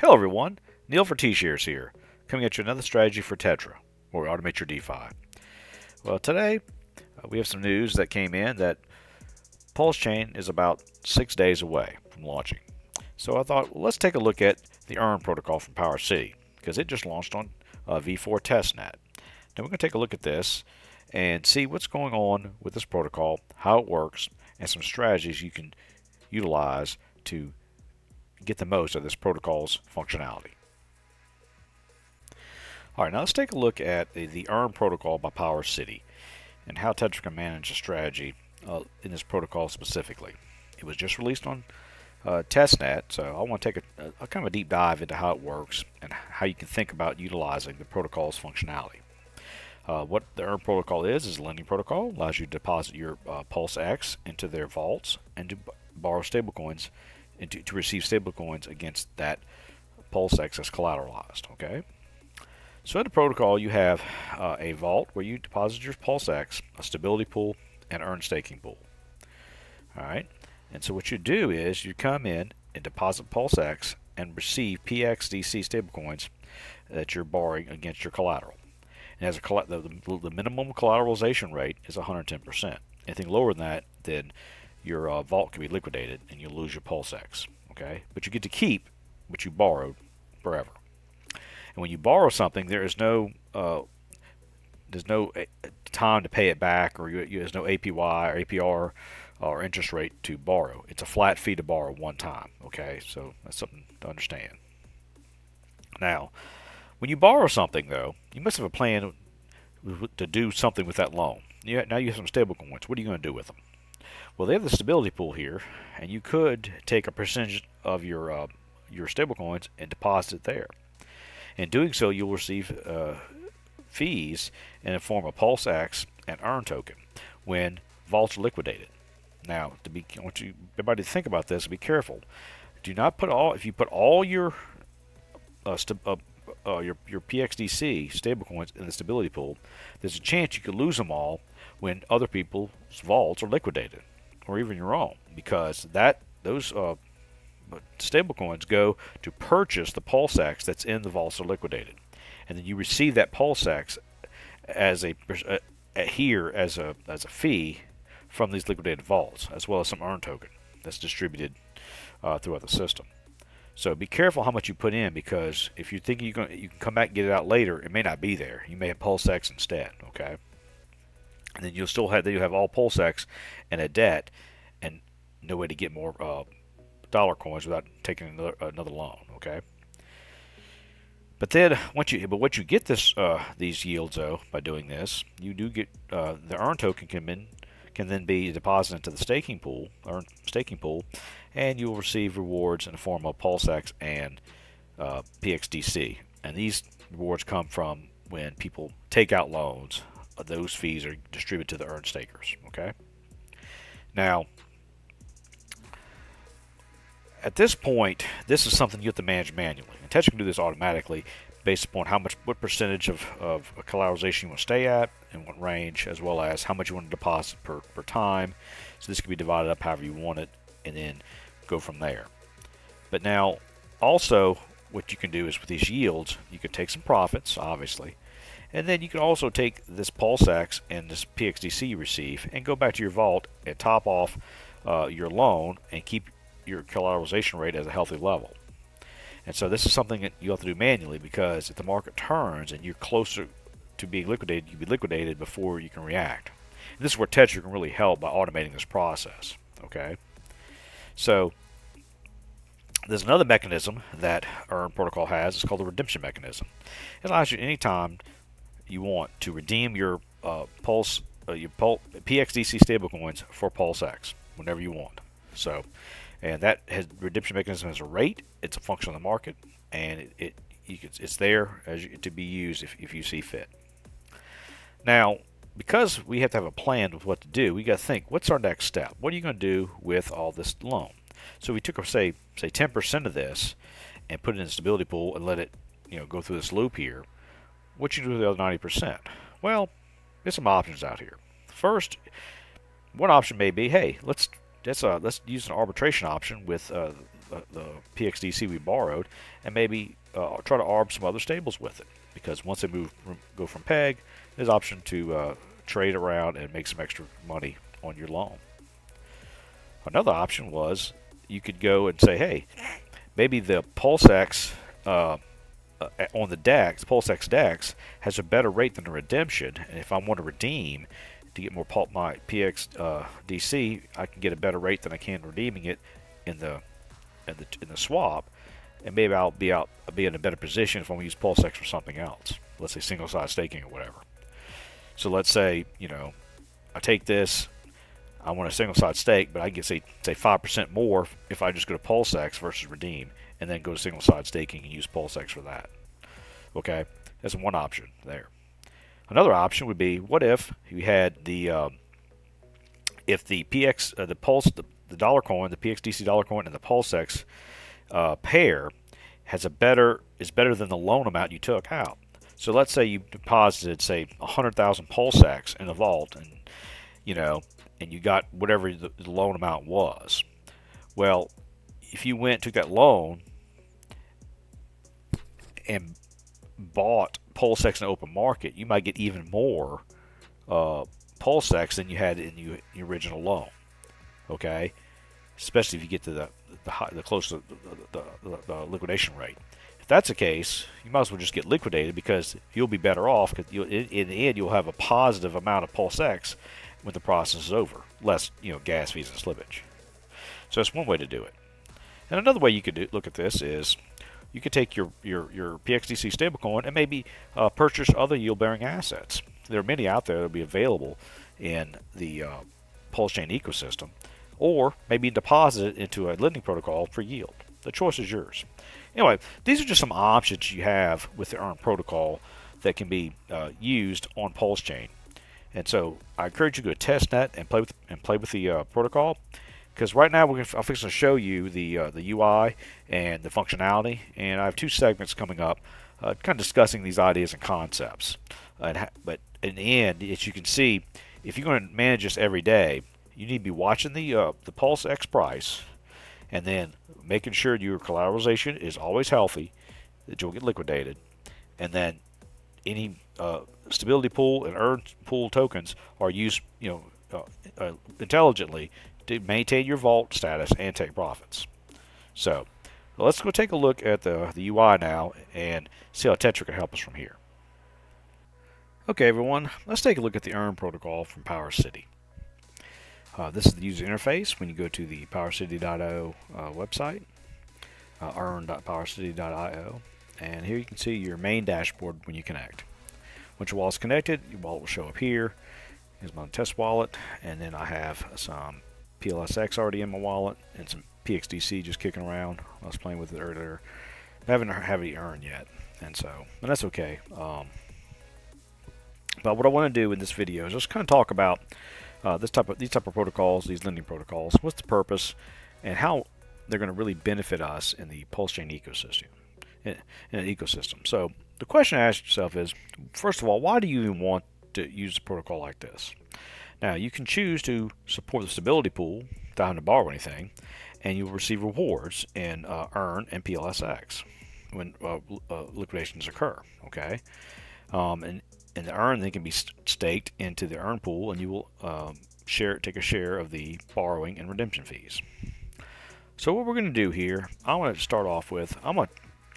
Hello everyone, Neil for T-Shares here, coming at you another strategy for Tetra, we automate your DeFi. Well, today uh, we have some news that came in that Pulse Chain is about six days away from launching. So I thought, well, let's take a look at the EARN protocol from Power City, because it just launched on uh, V4 testnet. Now we're going to take a look at this and see what's going on with this protocol, how it works, and some strategies you can utilize to get the most of this protocol's functionality. Alright, now let's take a look at the, EARN protocol by Power City and how Tetra can manage a strategy uh, in this protocol specifically. It was just released on uh, testnet, so I want to take a, a, a, kind of a deep dive into how it works and how you can think about utilizing the protocol's functionality. Uh, what the EARN protocol is is a lending protocol, allows you to deposit your uh, Pulse X into their vaults and to borrow stablecoins to, to receive stablecoins against that Pulse X as collateralized. Okay. So in the protocol, you have uh, a vault where you deposit your Pulse X, a stability pool, and earn staking pool. All right. And so what you do is you come in and deposit Pulse X and receive PXDC stablecoins that you're borrowing against your collateral. And as a the, the, the minimum collateralization rate is 110%. Anything lower than that, then your uh, vault can be liquidated and you lose your Pulse X. Okay, but you get to keep what you borrowed forever. And when you borrow something, there is no uh, there's no uh, time to pay it back, or you, you, there's no APY or APR or interest rate to borrow. It's a flat fee to borrow one time. Okay, so that's something to understand. Now, when you borrow something, though, you must have a plan to do something with that loan. You, now you have some stable coins. What are you going to do with them? Well, they have the stability pool here, and you could take a percentage of your uh, your stablecoins and deposit it there. In doing so, you'll receive uh, fees in the form of Pulse X and Earn token when vaults are liquidated. Now, to be, I want you everybody to think about this. Be careful. Do not put all. If you put all your uh, uh, uh, your your PXDC stablecoins in the stability pool, there's a chance you could lose them all when other people's vaults are liquidated, or even your own, because that those uh, stablecoins go to purchase the Pulse X that's in the are liquidated, and then you receive that Pulse X as a uh, here as a as a fee from these liquidated vaults, as well as some earn token that's distributed uh, throughout the system. So be careful how much you put in because if you think you can you can come back and get it out later, it may not be there. You may have Pulse X instead. Okay, and then you'll still have you have all Pulse X and a debt, and no way to get more uh, dollar coins without taking another another loan. Okay. But then, once you but what you get this uh, these yields though by doing this, you do get uh, the earn token can then can then be deposited into the staking pool, earn staking pool, and you will receive rewards in the form of PulseX and uh, PXDC. And these rewards come from when people take out loans. Those fees are distributed to the earned stakers. Okay. Now, at this point, this is something you have to manage manually. And Tetra can do this automatically based upon how much, what percentage of, of collateralization you want to stay at and what range, as well as how much you want to deposit per, per time. So this can be divided up however you want it, and then go from there. But now, also, what you can do is with these yields, you can take some profits, obviously, and then you can also take this Pulse X and this PXDC receive and go back to your vault and top off uh, your loan and keep your collateralization rate at a healthy level. And so this is something that you have to do manually because if the market turns and you're closer to being liquidated, you be liquidated before you can react. And this is where Tetra can really help by automating this process. Okay, so there's another mechanism that EARN protocol has. It's called the redemption mechanism. It allows you anytime you want to redeem your uh, Pulse, uh, your Pulse, PXDC stablecoins for Pulse X whenever you want. So and that has, redemption mechanism has a rate. It's a function of the market, and it, it can, it's there as you, to be used if, if you see fit. Now, because we have to have a plan of what to do, we got to think, what's our next step? What are you going to do with all this loan? So we took, say, say 10% of this and put it in the stability pool and let it, you know, go through this loop here. What you do with the other 90%? Well, there's some options out here. First, one option may be, hey, let's let's uh, let's use an arbitration option with uh, the, the PXDC we borrowed and maybe uh, try to arb some other stables with it. Because once they move go from PEG, there's option to uh, trade around and make some extra money on your loan. Another option was you could go and say, hey, maybe the PulseX uh, on the DEX, PulseX DEX, has a better rate than a redemption. And if I want to redeem to get more pulp my PX uh, DC, I can get a better rate than I can redeeming it in the in the in the swap. And maybe I'll be out I'll be in a better position if I want to use PulseX for something else. Let's say single side staking or whatever. So let's say you know I take this I want a single side stake, but I get say say five percent more if I just go to PulseX versus Redeem, and then go to single side staking and use PulseX for that. Okay, that's one option there. Another option would be what if you had the um, if the PX uh, the Pulse the, the, dollar coin the PXDC dollar coin and the PulseX uh, pair has a better is better than the loan amount you took out. So let's say you deposited say 100,000 PulseX in the vault and you know and you got whatever the, the loan amount was. Well, if you went took that loan and bought PulseX in the open market, you might get even more uh, PulseX than you had in your, your original loan. Okay, especially if you get to the the, high, the close to the, the, the, liquidation rate. If that's the case, you might as well just get liquidated because you'll be better off. Because in, in the end, you'll have a positive amount of pulse X when the process is over, less you know gas fees and slippage. So that's one way to do it. And another way you could do, look at this is you could take your your, your PXDC stablecoin and maybe uh, purchase other yield-bearing assets. There are many out there that will be available in the uh, Pulse Chain ecosystem, or maybe deposit it into a lending protocol for yield. The choice is yours. Anyway, these are just some options you have with the EARN protocol that can be uh, used on Pulse Chain. And so I encourage you to go to testnet and play with and play with the uh, protocol because right now we're gonna, I'm fixing to show you the uh, the UI and the functionality, and I have two segments coming up, uh, kind of discussing these ideas and concepts. but in the end, as you can see, if you're going to manage this every day, you need to be watching the uh, the Pulse X price, and then making sure your collateralization is always healthy, that you'll get liquidated, and then any uh, stability pool and earn pool tokens are used, you know, uh, uh, intelligently to maintain your vault status and take profits. So let's go take a look at the, the UI now and see how Tetra can help us from here. Okay, everyone, let's take a look at the EARN protocol from Power City. Uh, this is the user interface when you go to the PowerCity.io uh, website, uh, earn.powercity.io, and here you can see your main dashboard when you connect. Once your wallet's connected, your wallet will show up here. Here's my test wallet, and then I have some PLSX already in my wallet and some PXDC just kicking around. I was playing with it earlier. I haven't have any earned yet, and so, and that's okay. Um, but what I want to do in this video is just kind of talk about uh, this type of these type of protocols, these lending protocols. What's the purpose, and how they're going to really benefit us in the pulse chain ecosystem. In, in an ecosystem. So the question to ask yourself is, first of all, why do you even want to use a protocol like this? Now, you can choose to support the stability pool without having to borrow anything, and you'll receive rewards in uh, EARN and PLSX when uh, uh, liquidations occur. Okay, um, and and the EARN then can be st staked into the EARN pool, and you will um, share take a share of the borrowing and redemption fees. So what we're going to do here, I want to start off with I'm to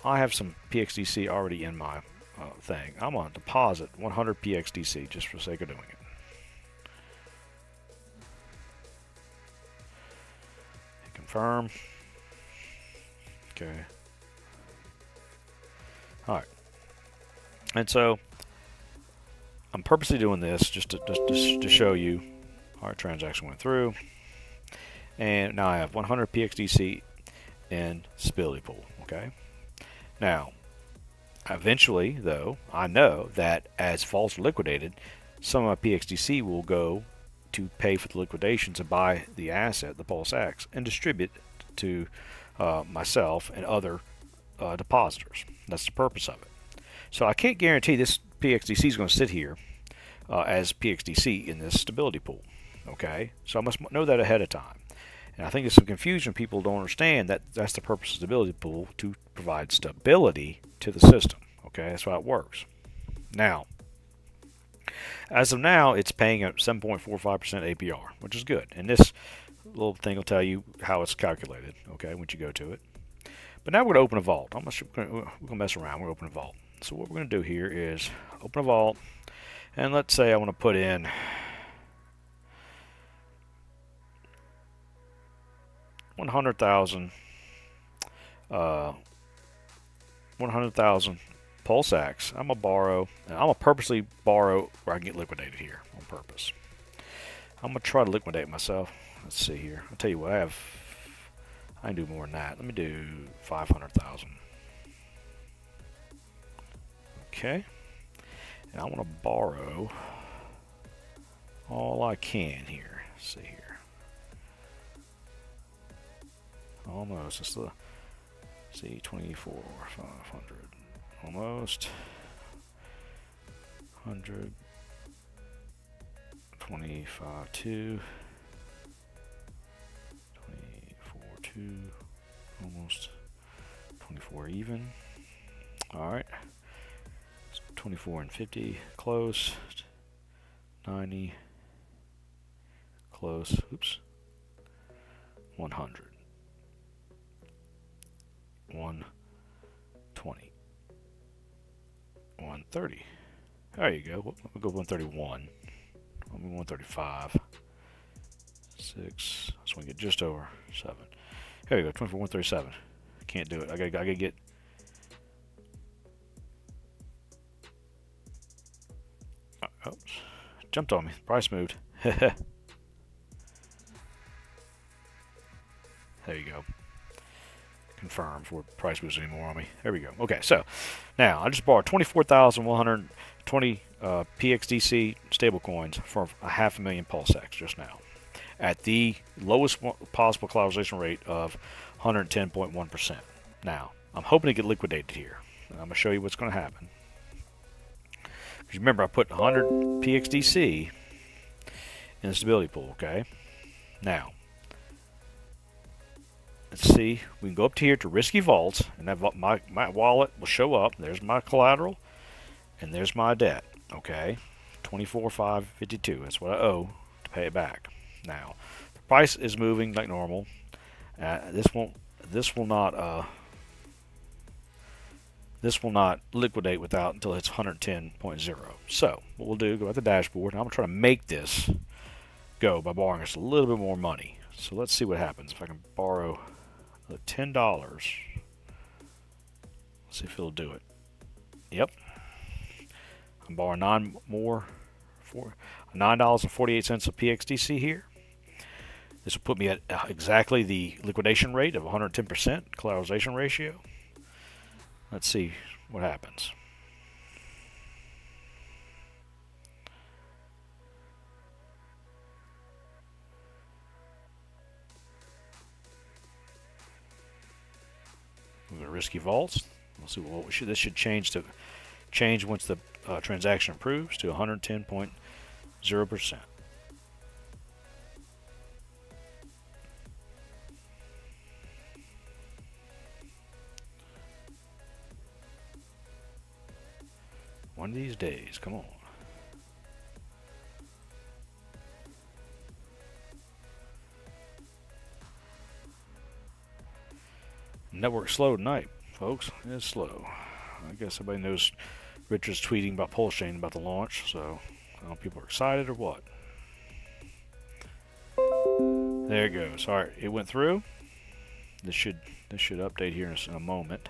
I have some PXDC already in my uh, thing. I'm going to deposit 100 PXDC just for the sake of doing it. Confirm. Okay. Alright. And so, I'm purposely doing this just to, just, just to show you our transaction went through. And now I have 100 PXDC in Stability Pool. Okay. Now, eventually, though, I know that as are liquidated, some of my PXDC will go to pay for the liquidations and buy the asset, the Pulse X, and distribute to uh, myself and other uh, depositors. That's the purpose of it. So I can't guarantee this PXDC is going to sit here uh, as PXDC in this stability pool. Okay, so I must know that ahead of time. And I think there's some confusion. People don't understand that that's the purpose of the stability pool to provide stability to the system. Okay, that's how it works. Now, as of now, it's paying a 7.45% APR, which is good. And this little thing will tell you how it's calculated, okay, once you go to it. But now we're going to open a vault. I'm gonna, we're going to mess around. We're going to open a vault. So what we're going to do here is open a vault. And let's say I want to put in one hundred thousand, uh, one hundred thousand PulseX. I'm gonna borrow. I'm gonna purposely borrow where I can get liquidated here on purpose. I'm gonna try to liquidate myself. Let's see here. I'll tell you what I have. I can do more than that. Let me do five hundred thousand. Okay. And I want to borrow all I can here. Let's see here. Almost. It's the see 24 500. Almost. 100 25 2 24 2 almost. 24 even. All right. 24 and 50 close. 90 close. Oops. 100 120 130 there you go. We'll go 131 I'll 135 6 so we get just over 7 here you go 24 137 can't do it. I gotta, I gotta get uh, Oops. Jumped on me. Price moved. there you go confirm before price moves anymore on me. There we go. Okay, so now I just borrowed 24,120 uh, PXDC stablecoins for a half a million PulseX just now at the lowest possible collateralization rate of 110.1%. Now, I'm hoping to get liquidated here. I'm going to show you what's going to happen. Because remember, I put 100 PXDC in the stability pool, okay? Now, Let's see. We can go up to here to Risky Vaults, and my, my wallet will show up. There's my collateral, and there's my debt. Okay, 24,552. That's what I owe to pay it back. Now, the price is moving like normal. Uh, this won't. This will not. Uh, this will not liquidate without until it's 110.0. So, what we'll do, go at the dashboard, and I'm to try to make this go by borrowing us a little bit more money. So let's see what happens if I can borrow $10. Let's see if it'll do it. Yep. I'm borrowing nine more for nine dollars and forty-eight cents of PXDC here. This will put me at uh, exactly the liquidation rate of 110% collateralization ratio. Let's see what happens. Risky vaults. We'll see what should. This should change to change once the uh, transaction approves to 110.0 percent. One of these days, come on. Network slow tonight, folks. It's slow. I guess everybody knows Richard's tweeting about Pulse about the launch, so I don't know people are excited or what. There it goes. All right, it went through. This should this should update here in a moment.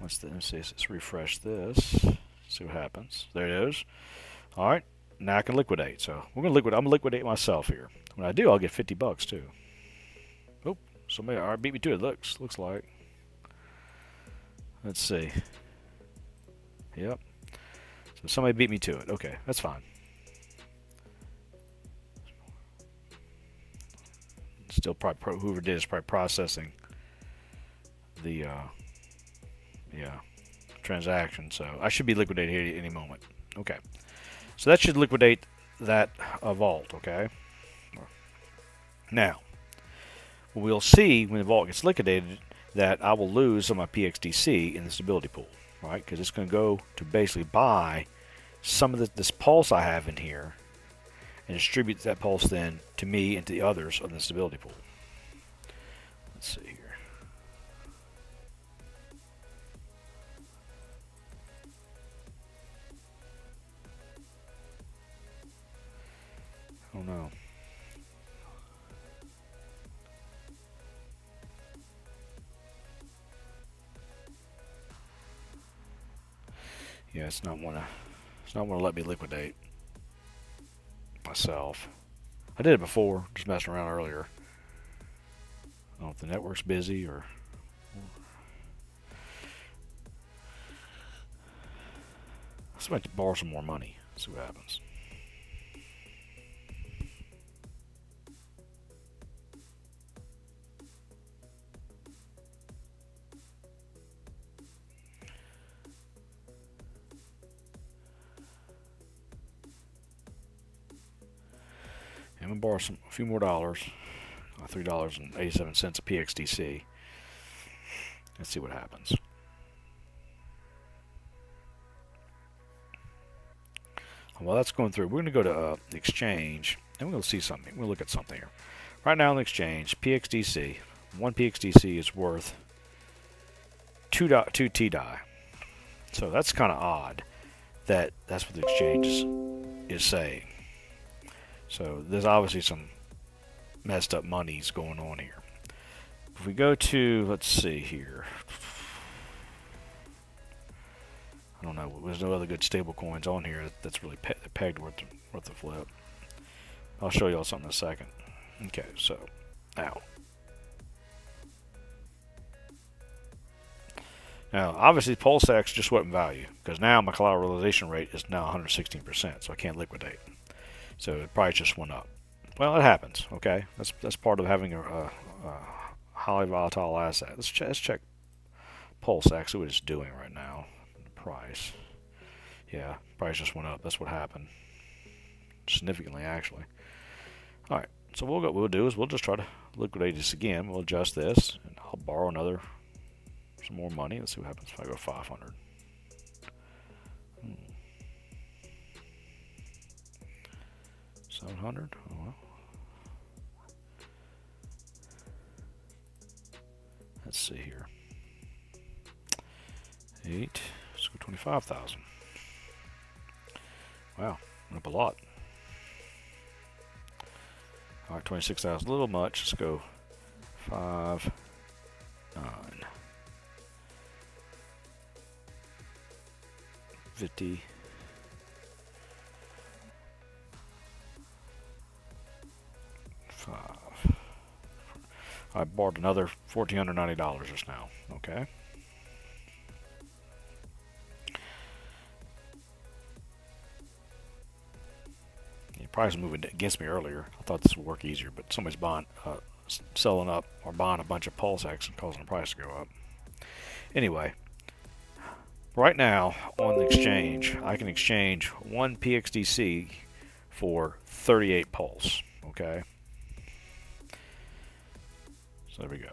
Once the let's refresh this. See what happens. There it is. All right, now I can liquidate. So we're gonna liquidate. I'm gonna liquidate myself here. When I do, I'll get 50 bucks too. Somebody alright beat me to it. Looks looks like. Let's see. Yep. So somebody beat me to it. Okay, that's fine. Still, probably whoever did is probably processing the uh, yeah transaction. So I should be liquidated here any moment. Okay. So that should liquidate that uh, vault. Okay. Now we'll see when the vault gets liquidated that I will lose some of my PXDC in the stability pool, right? Because it's going to go to basically buy some of the, this pulse I have in here and distribute that pulse then to me and to the others on the stability pool. Let's see here. Oh no. Yeah, it's not wanna it's not wanna let me liquidate myself. I did it before, just messing around earlier. I don't know if the network's busy or Let's about to borrow some more money. See what happens. Borrow some a few more dollars, uh, three dollars and eighty-seven cents of PXDC. Let's see what happens. While that's going through, we're going to go to uh, the exchange, and we're going to see something. We'll look at something here. Right now on the exchange, PXDC, one PXDC is worth two, two T die. So that's kind of odd that that's what the exchange is, is saying. So there's obviously some messed up monies going on here. If we go to, let's see here. I don't know. There's no other good stable coins on here that's really pe pegged worth the, worth the flip. I'll show y'all something in a second. Okay, so now. Now, obviously, PulseX just went in value because now my collateralization rate is now 116%, so I can't liquidate. So the price just went up. Well, it happens. Okay, that's that's part of having a, a, a highly volatile asset. Let's, ch let's check Pulse. Actually, what it's doing right now. The Price. Yeah, price just went up. That's what happened. Significantly, actually. All right. So we'll go, what we'll do is we'll just try to liquidate this again. We'll adjust this, and I'll borrow another some more money. Let's see what happens if I go 500. 700? Oh, well. Let's see here. 8. Let's go 25,000. Wow, went up a lot. Alright, 26,000, a little much. Let's go 5, 9. 50, I bought another $1,490 just now. Okay. The price was moving against me earlier. I thought this would work easier, but somebody's buying, uh, selling up or buying a bunch of PulseX and causing the price to go up. Anyway, right now on the exchange, I can exchange one PXDC for 38 Pulse. Okay. So there we go.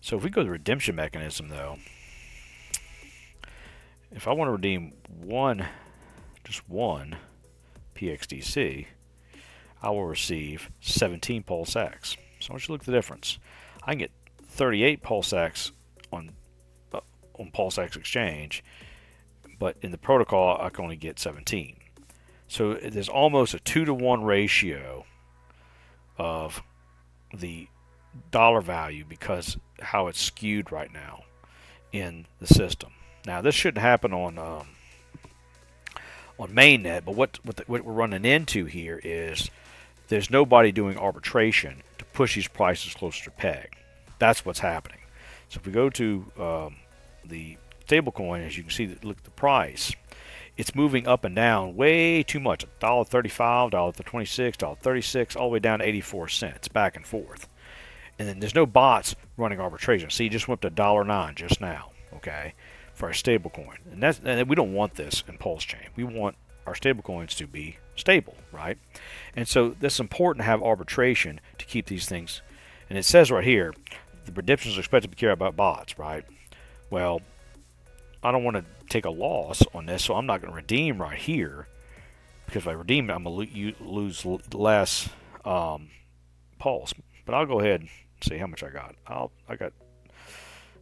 So if we go to the redemption mechanism, though, if I want to redeem one, just one PXDC, I will receive 17 Pulse X. So I want you to look at the difference. I can get 38 Pulse X on, uh, on Pulse X Exchange, but in the protocol, I can only get 17. So there's almost a 2 to 1 ratio of the dollar value because how it's skewed right now in the system. Now this shouldn't happen on um, on mainnet, but what what, the, what we're running into here is there's nobody doing arbitration to push these prices closer to peg. That's what's happening. So if we go to um, the stablecoin, as you can see, look at the price. It's moving up and down way too much. $1.35, $1.26, $1.36, all the way down to 84 cents, back and forth and then there's no bots running arbitration. See, you just went to dollar nine just now, okay, for a stable coin, and that's and we don't want this in Pulse Chain. We want our stable coins to be stable, right? And so it's important to have arbitration to keep these things And it says right here, the redemptions are expected to be carried out by bots, right? Well, I don't want to take a loss on this, so I'm not going to redeem right here. Because if I redeem it, I'm going to lose less um, pulse. But I'll go ahead see how much I got. I'll I got.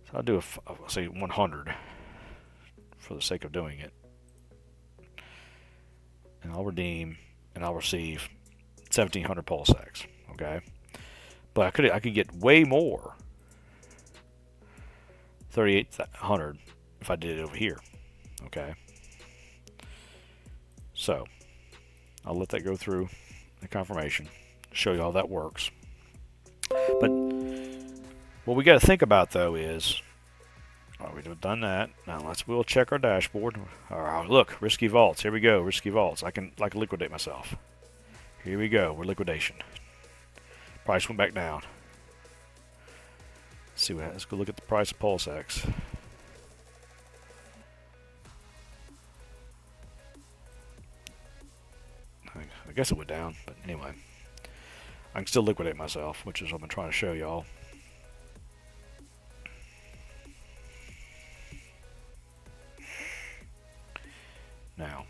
So I'll do a I'll say 100 for the sake of doing it, and I'll redeem and I'll receive 1700 pulse pulsex. Okay, but I could I could get way more. 3800 if I did it over here. Okay. So, I'll let that go through the confirmation, show you how that works. But what we got to think about though is, oh, we've done that. Now let's we'll check our dashboard. All right, look, risky vaults. Here we go, risky vaults. I can like liquidate myself. Here we go. We're liquidation. Price went back down. Let's see what. Let's go look at the price of PulseX. I guess it went down, but anyway. I can still liquidate myself, which is what I'm trying to show y'all. Now,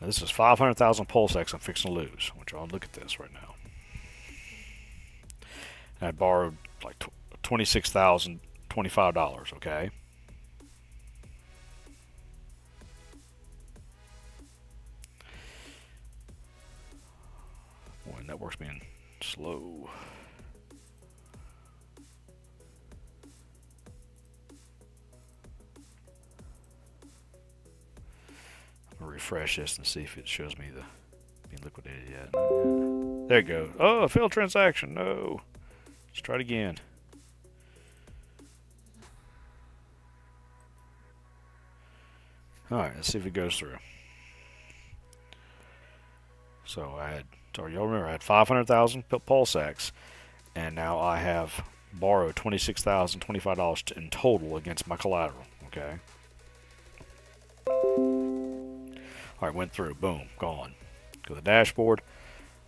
now this is 500,000 pulsex I'm fixing to lose. I want y'all to look at this right now. And I borrowed like $26,025, okay? Network's being slow. I'll refresh this and see if it shows me the being liquidated yet. There you go. Oh, failed transaction. No. Let's try it again. Alright, let's see if it goes through. So I had so you'll remember I had 500,000 pulsex, and now I have borrowed $26,025 in total against my collateral. Okay. All right, went through. Boom, gone. Go to the dashboard.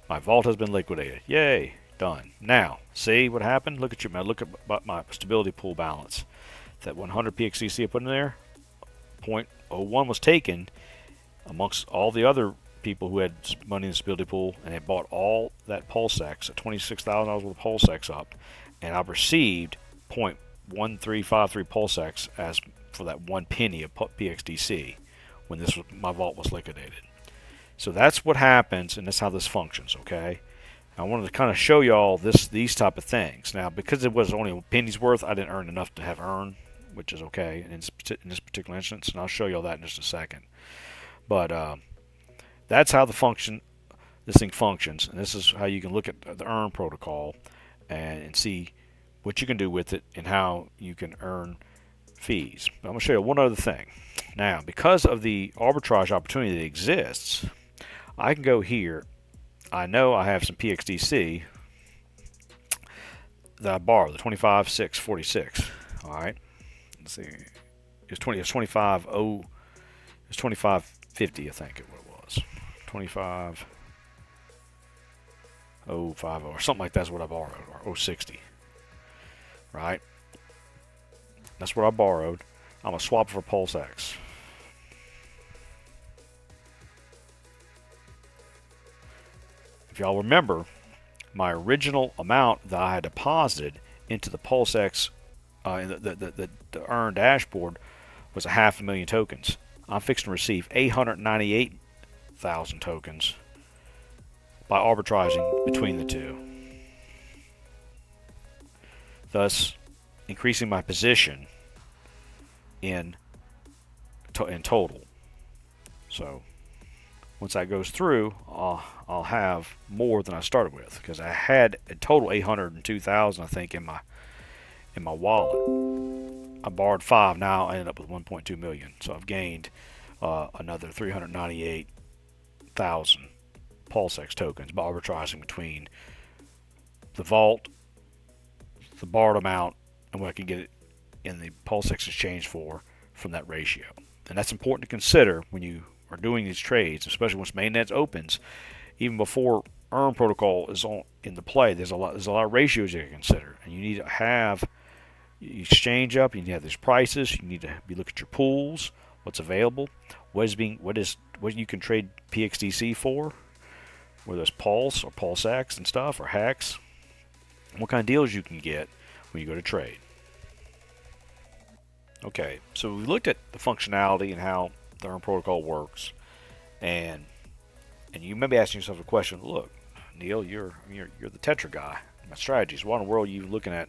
My vault has been liquidated. Yay, done. Now, see what happened? Look at your look at my stability pool balance. That 100 PXDC I put in there, 0.01 was taken amongst all the other people who had money in the stability pool and they bought all that pulse pulsex, $26,000 worth of pulsex up, and I've received 0.1353 pulsex as for that one penny of PXDC when this was, my vault was liquidated. So that's what happens, and that's how this functions. Okay. I wanted to kind of show y'all this these type of things. Now, because it was only a penny's worth, I didn't earn enough to have earned, which is okay in this, in this particular instance, and I'll show y'all that in just a second. But uh, that's how the function this thing functions and this is how you can look at the earn protocol and, and see what you can do with it and how you can earn fees. But I'm going to show you one other thing. Now, because of the arbitrage opportunity that exists, I can go here. I know I have some PXDC that I borrowed, the 25646. All right. Let's see. It's 20 it's 25 oh it's 2550 I think it was. 25 050 or something like that's what I borrowed or 060 right? That's what I borrowed. I'm gonna swap for PulseX if y'all remember my original amount that I had deposited into the PulseX uh, the, the, the, the earn dashboard was a half a million tokens. I'm fixing to receive 898 thousand tokens by arbitraging between the two. Thus, increasing my position in to in total. So, once that goes through, I'll, I'll have more than I started with because I had a total 802,000 I think in my in my wallet. I borrowed five. Now I ended up with 1.2 million. So I've gained uh, another 398 thousand PulseX tokens by arbitraging between the vault, the borrowed amount, and what I can get it in the PulseX exchange for from that ratio. And that's important to consider when you are doing these trades, especially once mainnet opens. even before earn protocol is on in the play, there's a lot there's a lot of ratios you can consider, and you need to have exchange up. You need to have these prices. You need to be look at your pools, what's available, what is being what is what you can trade PXDC for, whether it's Pulse or Pulse X and stuff or HEX, what kind of deals you can get when you go to trade. Okay, so we looked at the functionality and how the EARN protocol works, and and you may be asking yourself a question. Look, Neil, you're you're you're the Tetra guy. My strategies. What in the world are you looking at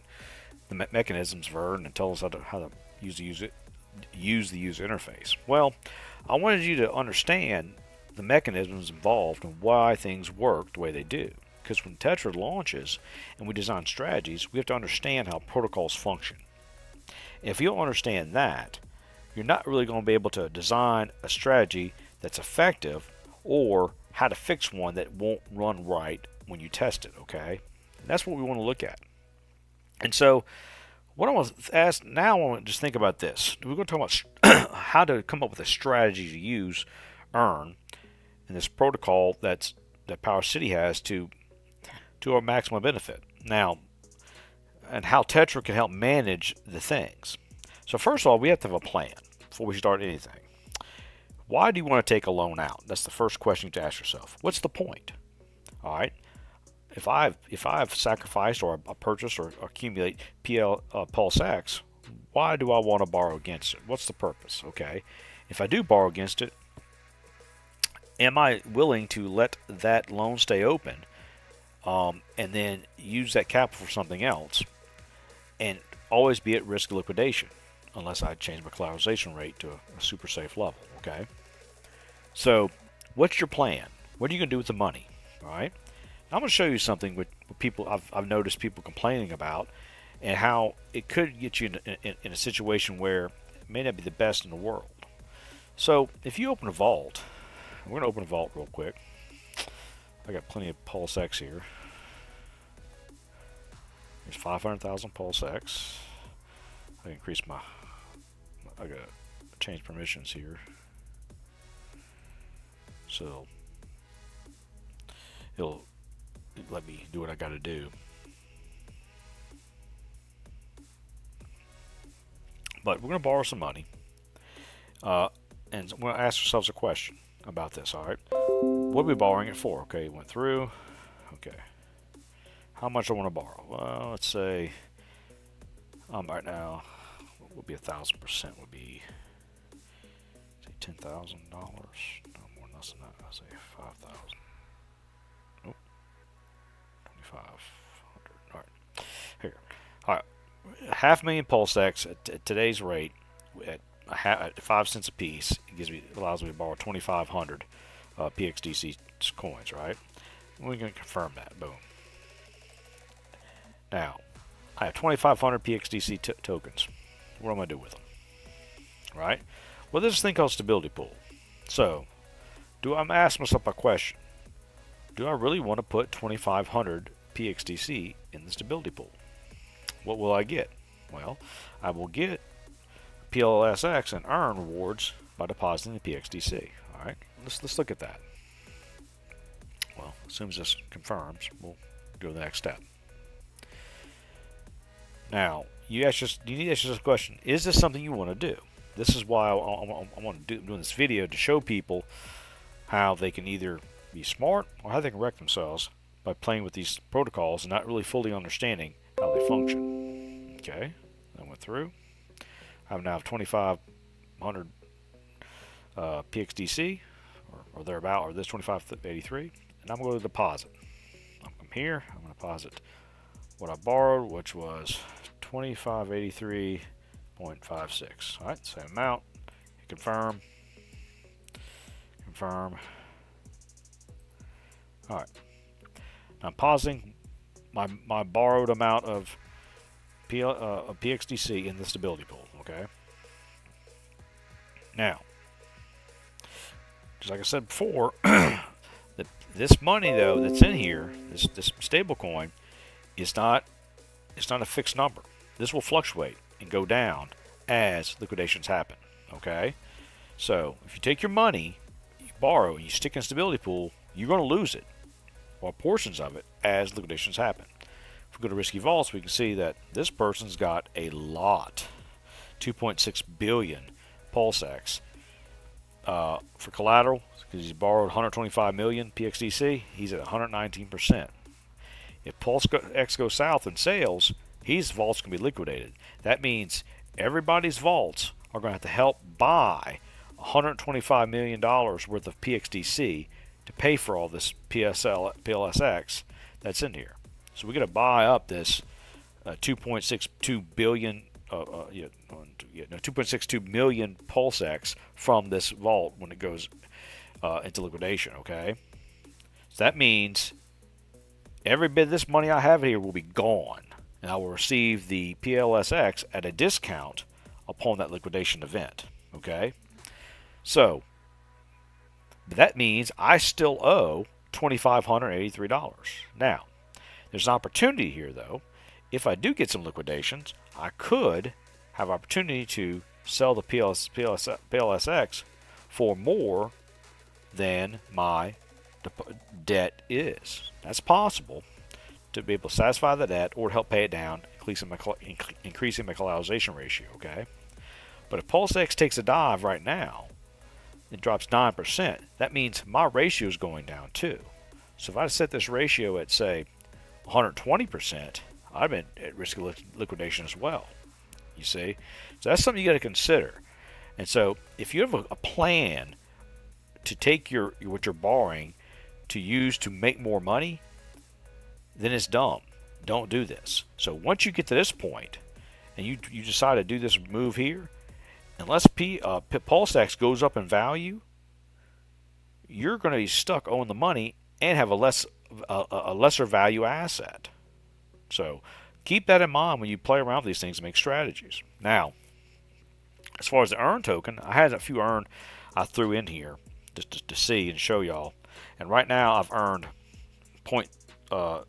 the me mechanisms for and tell us how to how to use the user use the user interface? Well, I wanted you to understand the mechanisms involved and why things work the way they do. Because when Tetra launches and we design strategies, we have to understand how protocols function. If you don't understand that, you're not really going to be able to design a strategy that's effective or how to fix one that won't run right when you test it, okay? And that's what we want to look at. And so, what I want to ask now, I want to just think about this. We're going to talk about how to come up with a strategy to use earn in this protocol that's that Power City has to to our maximum benefit. Now, and how Tetra can help manage the things. So first of all, we have to have a plan before we start anything. Why do you want to take a loan out? That's the first question to ask yourself. What's the point? All right. If I've if I've sacrificed or I purchase or accumulate PL uh, Pulse X, why do I want to borrow against it? What's the purpose? Okay. If I do borrow against it, am I willing to let that loan stay open um, and then use that capital for something else and always be at risk of liquidation unless I change my collateralization rate to a, a super safe level? Okay. So, what's your plan? What are you going to do with the money? All right. I'm going to show you something with, people I've, I've noticed people complaining about, and how it could get you in, in, in a situation where it may not be the best in the world. So, if you open a vault, we're going to open a vault real quick. I got plenty of Pulse X here. There's 500,000 Pulse X. I increase my. I got change permissions here. So it'll let me do what I got to do. But we're to borrow some money. Uh, and we're to ask ourselves a question about this, all right? What are we borrowing it for? Okay, went through. Okay. How much I want to borrow? Well, let's say um, right now, would be a thousand percent would be say ten thousand dollars No more, than that. I say 5,000. Nope. 2,500. All right. Here. All right. Half million pulse X at, today's rate at, at, five cents a piece it gives me allows me to borrow 2,500 uh, PXDC coins, right? We're going to confirm that. Boom. Now, I have 2,500 PXDC tokens. What am I going to do with them? Right? Well, there's this thing called stability pool. So, do I'm asking myself a question. Do I really want to put 2500 PXDC in the stability pool? What will I get? Well, I will get PLSX and earn rewards by depositing the PXDC. All right, let's let's look at that. Well, as soon as this confirms, we'll go to the next step. Now, you ask just you need to ask yourself a question: Is this something you want to do? This is why I, I, I want to do doing this video to show people how they can either be smart or how they can wreck themselves by playing with these protocols and not really fully understanding how they function. Okay, I went through. I now have 2,500 uh, PXDC, or, or thereabout, or this 2583, and I'm going to deposit. I'm here, I'm going to deposit what I borrowed, which was 2583.56. All right, same amount. Confirm confirm. Alright. I'm pausing my, my borrowed amount of, uh, PXDC in the stability pool, okay? Now, just like I said before, this money though that's in here, this this stable coin, is not it's not a fixed number. This will fluctuate and go down as liquidations happen. Okay? So if you take your money you borrow and you stick in stability pool, you're going to lose it. Or portions of it as liquidations happen. If we go to risky vaults, we can see that this person's got a lot, 2.6 billion PulseX. Uh, for collateral, because he's borrowed 125 million PXDC, he's at 119%. If Pulse X goes south in sales, his vaults can be liquidated. That means everybody's vaults are going to have to help buy $125 million worth of PXDC to pay for all this PSL, PLSX that's in here. So we're going to buy up this uh, 2.62 billion, uh, uh, yeah, no, 2.62 million PulseX from this vault when it goes uh, into liquidation. Okay, so that means every bit of this money I have here will be gone, and I will receive the PLSX at a discount upon that liquidation event. Okay, so that means I still owe $2,583. Now, there's an opportunity here, though. If I do get some liquidations, I could have opportunity to sell the PLS, PLS, PLSX for more than my debt is. That's possible to be able to satisfy the debt or help pay it down, increasing my, increasing my collateralization ratio, okay? But if PulseX takes a dive right now, it drops 9%, that means my ratio is going down too. So if I set this ratio at, say, 120%, I've been at risk of liquidation as well. You see? So that's something you got to consider. And so if you have a, a plan to take your what you're borrowing to use to make more money, then it's dumb. Don't do this. So once you get to this point and you you decide to do this move here, unless P, uh, PulseX goes up in value, you're going to be stuck owing the money and have a less a, a lesser value asset. So keep that in mind when you play around with these things and make strategies. Now, as far as the earn token, I had a few earn I threw in here just to, to see and show y'all. And right now I've earned point, uh,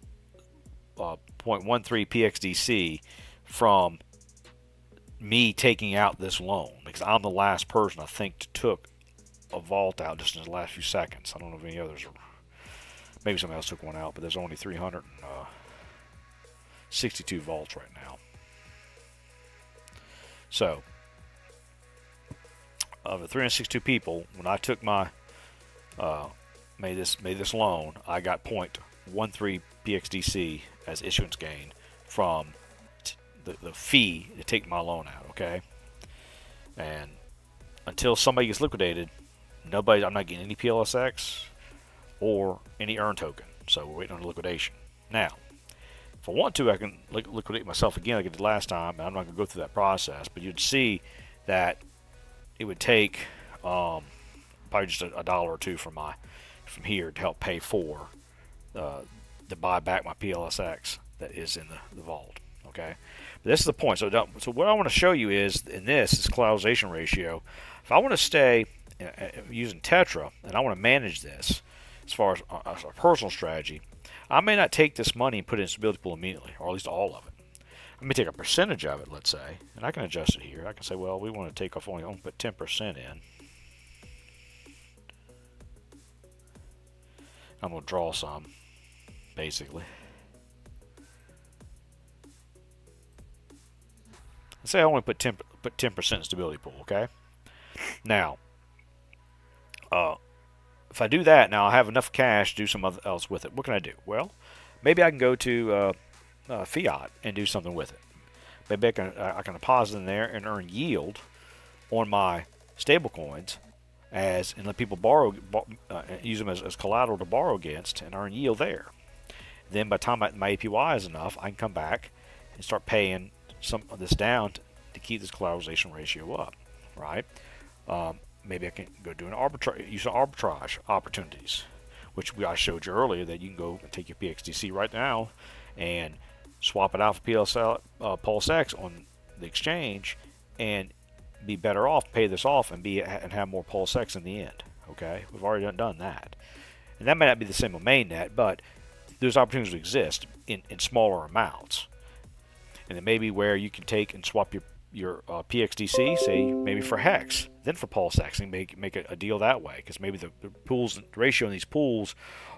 uh, 0.13 PXDC from me taking out this loan because I'm the last person I think took a vault out just in the last few seconds. I don't know if any others are. Maybe somebody else took one out, but there's only 362 uh, vaults right now. So, of the 362 people, when I took my uh, made this made this loan, I got 0.13 PXDC as issuance gain from the, the fee to take my loan out, okay? And until somebody gets liquidated, nobody, I'm not getting any PLSX or any earn token. So we're waiting on the liquidation. Now, if I want to, I can liquidate myself again like I did last time. I'm not going to go through that process, but you'd see that it would take um, probably just a, a, dollar or two from my from here to help pay for uh, to buy back my PLSX that is in the, the vault. Okay, this is the point. So, so what I want to show you is in this is collateralization ratio. If I want to stay uh, uh, using Tetra and I want to manage this as far as, uh, as a personal strategy, I may not take this money and put it in stability pool immediately, or at least all of it. Let me take a percentage of it, let's say, and I can adjust it here. I can say, well, we want to take off only, I'm put 10% in. I'm going to draw some, basically. Let's say I only put 10 put 10% stability pool, okay? Now, uh, if I do that, now I have enough cash to do something else with it. What can I do? Well, maybe I can go to uh, uh, fiat and do something with it. Maybe I can, I can deposit in there and earn yield on my stable coins as and let people borrow uh, use them as, as, collateral to borrow against and earn yield there. Then by the time my, my APY is enough, I can come back and start paying some of this down to, to keep this collateralization ratio up, right? Um, maybe I can go do an arbitrage, use arbitrage opportunities, which we, I showed you earlier that you can go and take your PXDC right now and swap it out for PLSL, uh, PulseX on the exchange and be better off, pay this off, and be and have more PulseX in the end. Okay, we've already done, done that, and that may not be the same with mainnet, but those opportunities exist in, in smaller amounts and it may be where you can take and swap your your uh, PXDC, say maybe for hex, then for pulse and make make a, a deal that way because maybe the, the pools the ratio in these pools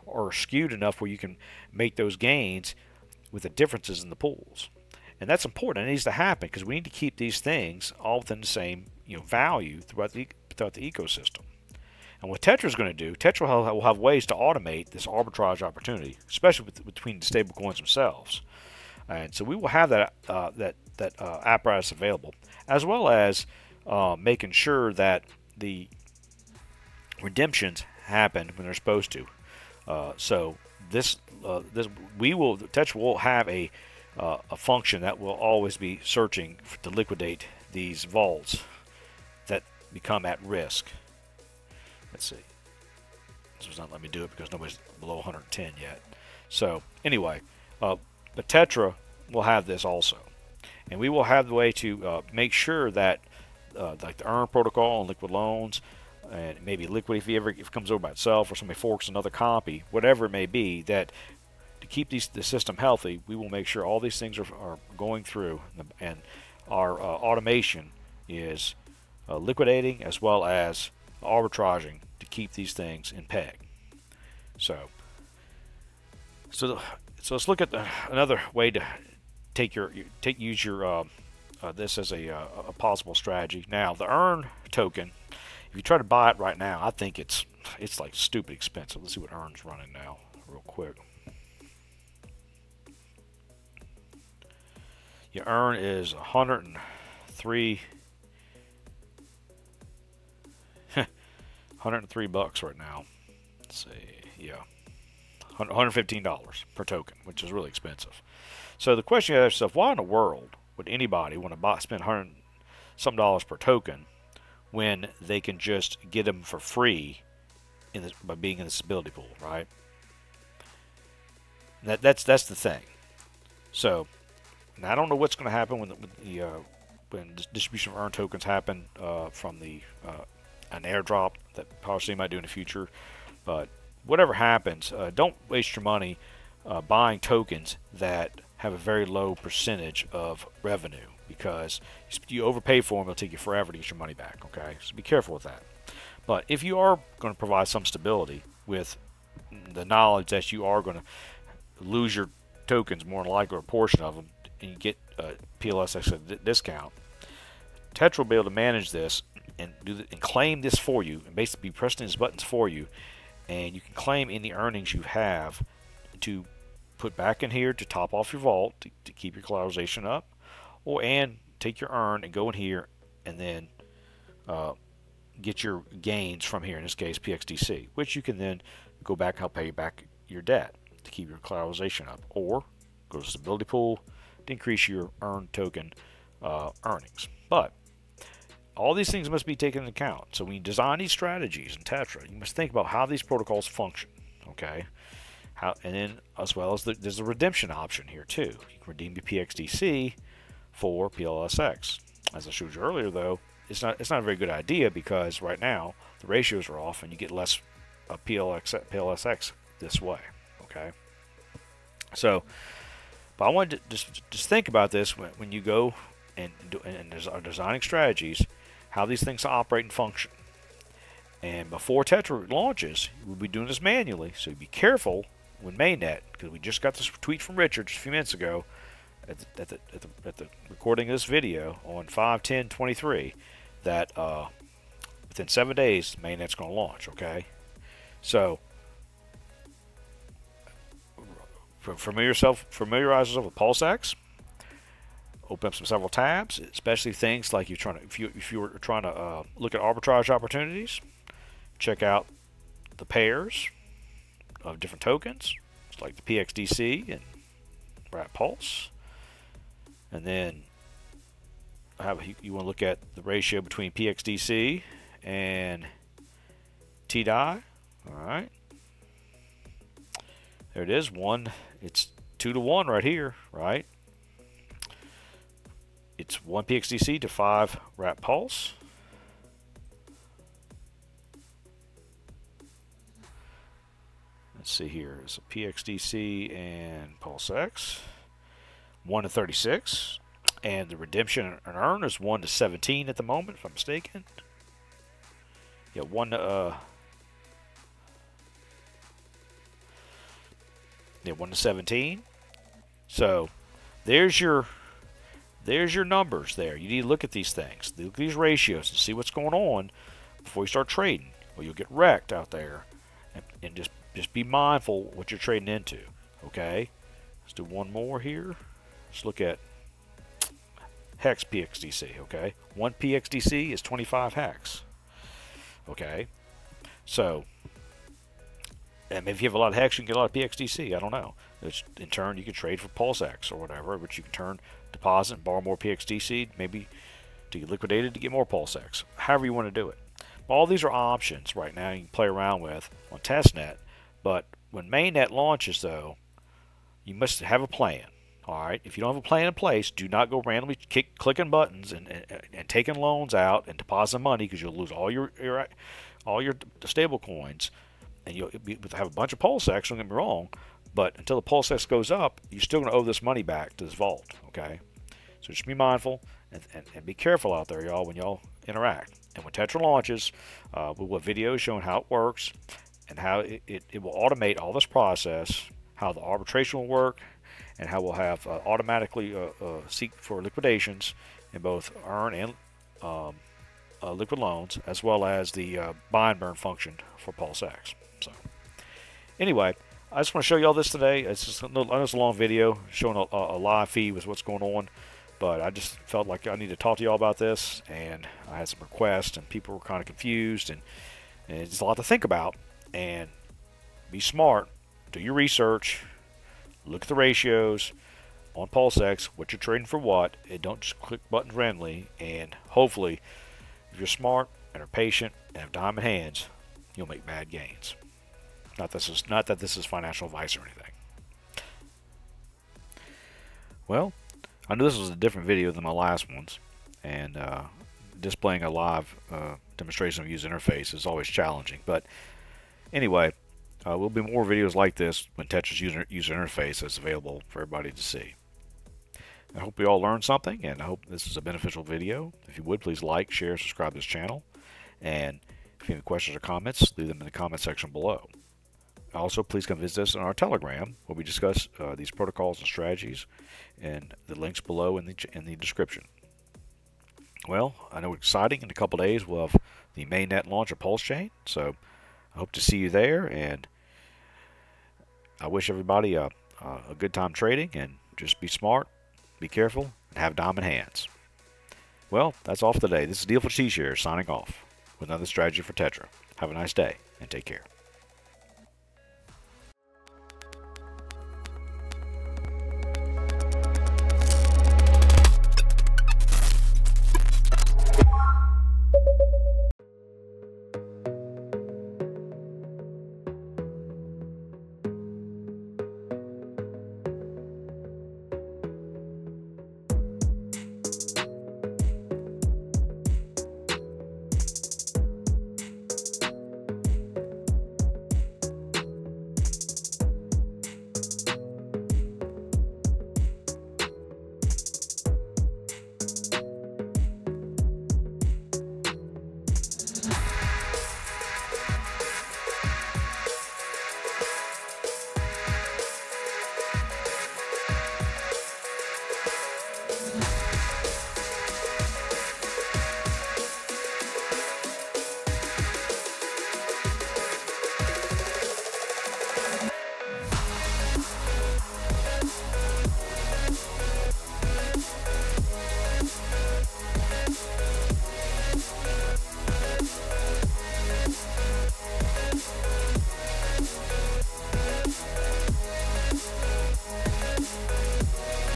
are skewed enough where you can make those gains with the differences in the pools. And that's important. It needs to happen because we need to keep these things all within the same you know value throughout the throughout the ecosystem. And what Tetra is going to do, Tetra will have ways to automate this arbitrage opportunity, especially with, between the stable coins themselves. And so we will have that uh, that that uh, apparatus available, as well as uh, making sure that the redemptions happen when they're supposed to. Uh, so this uh, this we will Tetra will have a uh, a function that will always be searching to liquidate these vaults that become at risk. Let's see. This was not letting me do it because nobody's below 110 yet. So anyway, uh, but Tetra will have this also, and we will have the way to uh, make sure that uh, like the Earn protocol and liquid loans, and maybe Liquity, ever, if it comes over by itself or somebody forks another copy, whatever it may be, that to keep these, the system healthy, we will make sure all these things are, are going through, and our uh, automation is uh, liquidating as well as arbitraging to keep these things in peg. So, so, so let's look at the, another way to take your take use your uh, uh, this as a, uh, a possible strategy. Now, the earn token, if you try to buy it right now, I think it's it's like stupid expensive. Let's see what earn's running now, real quick. Your earn is 103 103 bucks right now. Let's see. Yeah. $115 per token, which is really expensive. So the question you ask yourself, why in the world would anybody want to buy, spend 100 some dollars per token when they can just get them for free in this, by being in the stability pool, right? That, that's that's the thing. So, I don't know what's going to happen when the, the uh, when distribution of earn tokens happen uh, from the uh, an airdrop that PowerCity might do in the future. But whatever happens, uh, don't waste your money uh, buying tokens that have a very low percentage of revenue because you overpay for them, it'll take you forever to get your money back. Okay, so be careful with that. But if you are going to provide some stability with the knowledge that you are going to lose your tokens more than likely, a portion of them, and you get a PLSX discount, Tetra will be able to manage this and do the, and claim this for you, and basically be pressing these buttons for you, and you can claim any earnings you have to put back in here to top off your vault to, to keep your collateralization up, or and take your earn and go in here and then uh, get your gains from here. In this case, PXDC, which you can then go back and help pay back your debt to keep your collateralization up, or go to stability pool to increase your earn token uh, earnings. But all these things must be taken into account. So when you design these strategies in Tetra, you must think about how these protocols function. Okay, how and then as well as the, there's a redemption option here too. You can redeem your PXDC for PLSX. As I showed you earlier, though, it's not it's not a very good idea because right now the ratios are off and you get less uh, PLX, PLSX this way. Okay, so but I wanted to just just think about this when, when you go and, and are designing strategies how these things operate and function. And before Tetra launches, we'll be doing this manually, so be careful when mainnet, because we just got this tweet from Richard just a few minutes ago at the, at the, at the, at the recording of this video on 5-10-23 that uh, within seven days, mainnet's going to launch, okay? So, familiar yourself, familiarize yourself with PulseX open up some several tabs, especially things like you're trying to, if you if you were trying to uh, look at arbitrage opportunities, check out the pairs of different tokens, it's like the PXDC and Wrapped Pulse, and then have you, you want to look at the ratio between PXDC and TDI. All right, there it is. One, it's two to one right here, right? It's 1 PXDC to 5 Wrapped Pulse. Let's see here. It's a PXDC and PulseX. 1 to 36. And the redemption and earn is 1 to 17 at the moment, if I'm mistaken. yeah, one uh, yeah, one to seventeen. So there's your there's your numbers there. You need to look at these things, look at these ratios, and see what's going on before you start trading, or you'll get wrecked out there. And, and just just be mindful what you're trading into. Okay, let's do one more here. Let's look at hex PXDC. Okay, one PXDC is 25 hex. Okay, so and if you have a lot of hex, you can get a lot of PXDC. I don't know. Which in turn, you can trade for PulseX or whatever, which you can turn deposit and borrow more PXDC, maybe to get liquidated to get more PulseX. However you want to do it. All these are options right now you can play around with on testnet. But when mainnet launches, though, you must have a plan. All right. If you don't have a plan in place, do not go randomly kick, clicking buttons and, and, and taking loans out and depositing money because you'll lose all your, your all your stable coins and you'll have a bunch of pulse. PulseX. Don't get me wrong, but until the PulseX goes up, you're still going to owe this money back to this vault. Okay. So just be mindful and, and, and be careful out there, y'all, when y'all interact. And when Tetra launches, uh, we'll have videos showing how it works and how it, it, it, will automate all this process, how the arbitration will work, and how we'll have uh, automatically uh, uh seek for liquidations in both earn and um, uh, liquid loans, as well as the uh, buy and burn function for PulseX. So, anyway, I just want to show you all this today. It's just a, little, it's a long video showing a, a live feed with what's going on. But I just felt like I need to talk to y'all about this, and I had some requests, and people were kind of confused, and, and it's a lot to think about. And be smart, do your research, look at the ratios on PulseX, what you're trading for what, and don't just click buttons randomly. And hopefully, if you're smart and are patient and have diamond hands, you'll make bad gains. Not this is not that this is financial advice or anything. Well, I know this was a different video than my last ones, and uh, displaying a live uh, demonstration of user interface is always challenging. But anyway, uh, will be more videos like this when Tetra's user, user interface is available for everybody to see. I hope you all learned something, and I hope this is a beneficial video. If you would, please like, share, subscribe to this channel. And if you have any questions or comments, leave them in the comment section below. Also, please come visit us on our Telegram, where we discuss uh, these protocols and strategies, and the links below in the in the description. Well, I know it's exciting. In a couple days, we'll have the mainnet launch of PulseChain, so I hope to see you there. And I wish everybody a, a good time trading, and just be smart, be careful, and have diamond hands. Well, that's all for today. This is Neil for T-Shares signing off with another strategy for Tetra. Have a nice day, and take care.